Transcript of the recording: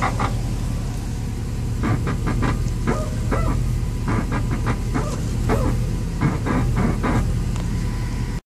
ha ha ha